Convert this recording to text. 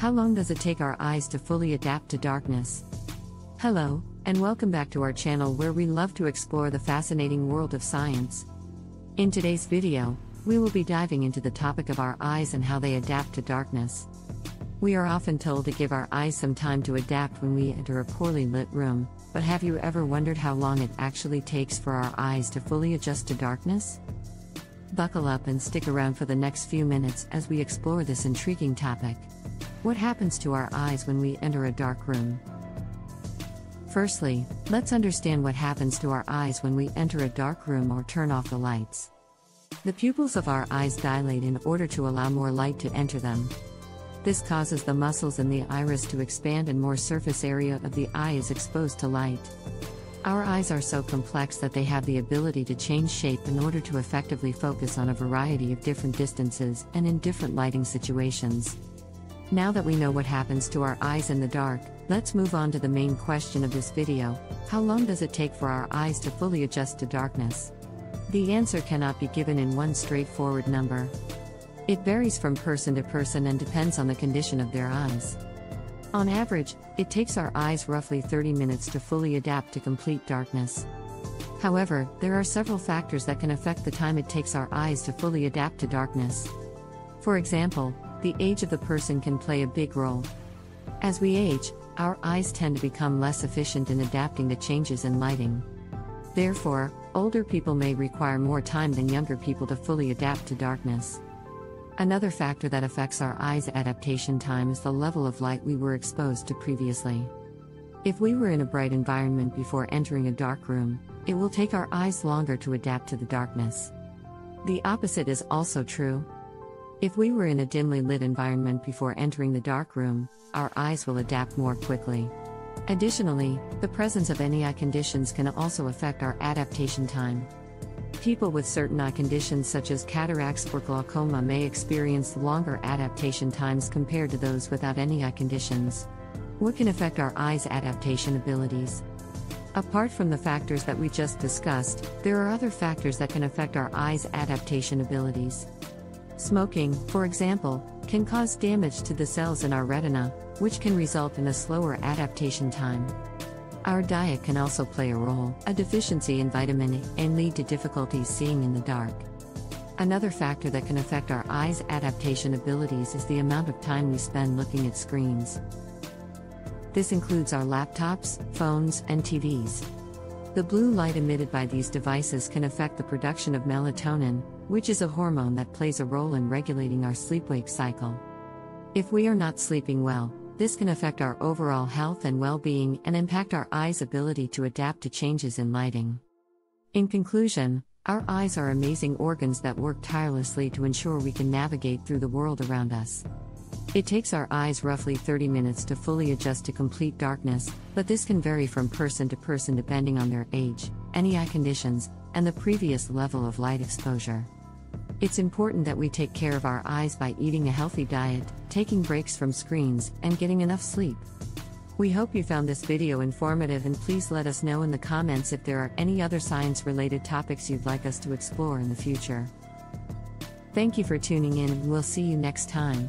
How long does it take our eyes to fully adapt to darkness? Hello, and welcome back to our channel where we love to explore the fascinating world of science. In today's video, we will be diving into the topic of our eyes and how they adapt to darkness. We are often told to give our eyes some time to adapt when we enter a poorly lit room, but have you ever wondered how long it actually takes for our eyes to fully adjust to darkness? Buckle up and stick around for the next few minutes as we explore this intriguing topic. What happens to our eyes when we enter a dark room? Firstly, let's understand what happens to our eyes when we enter a dark room or turn off the lights. The pupils of our eyes dilate in order to allow more light to enter them. This causes the muscles in the iris to expand and more surface area of the eye is exposed to light. Our eyes are so complex that they have the ability to change shape in order to effectively focus on a variety of different distances and in different lighting situations. Now that we know what happens to our eyes in the dark, let's move on to the main question of this video how long does it take for our eyes to fully adjust to darkness? The answer cannot be given in one straightforward number. It varies from person to person and depends on the condition of their eyes. On average, it takes our eyes roughly 30 minutes to fully adapt to complete darkness. However, there are several factors that can affect the time it takes our eyes to fully adapt to darkness. For example, the age of the person can play a big role. As we age, our eyes tend to become less efficient in adapting to changes in lighting. Therefore, older people may require more time than younger people to fully adapt to darkness. Another factor that affects our eyes' adaptation time is the level of light we were exposed to previously. If we were in a bright environment before entering a dark room, it will take our eyes longer to adapt to the darkness. The opposite is also true. If we were in a dimly lit environment before entering the dark room, our eyes will adapt more quickly. Additionally, the presence of any eye conditions can also affect our adaptation time. People with certain eye conditions such as cataracts or glaucoma may experience longer adaptation times compared to those without any eye conditions. What can affect our eyes' adaptation abilities? Apart from the factors that we just discussed, there are other factors that can affect our eyes' adaptation abilities. Smoking, for example, can cause damage to the cells in our retina, which can result in a slower adaptation time. Our diet can also play a role. A deficiency in vitamin A and lead to difficulties seeing in the dark. Another factor that can affect our eyes' adaptation abilities is the amount of time we spend looking at screens. This includes our laptops, phones, and TVs. The blue light emitted by these devices can affect the production of melatonin, which is a hormone that plays a role in regulating our sleep wake cycle. If we are not sleeping well, this can affect our overall health and well being and impact our eyes' ability to adapt to changes in lighting. In conclusion, our eyes are amazing organs that work tirelessly to ensure we can navigate through the world around us. It takes our eyes roughly 30 minutes to fully adjust to complete darkness, but this can vary from person to person depending on their age, any eye conditions, and the previous level of light exposure. It's important that we take care of our eyes by eating a healthy diet, taking breaks from screens, and getting enough sleep. We hope you found this video informative and please let us know in the comments if there are any other science related topics you'd like us to explore in the future. Thank you for tuning in and we'll see you next time.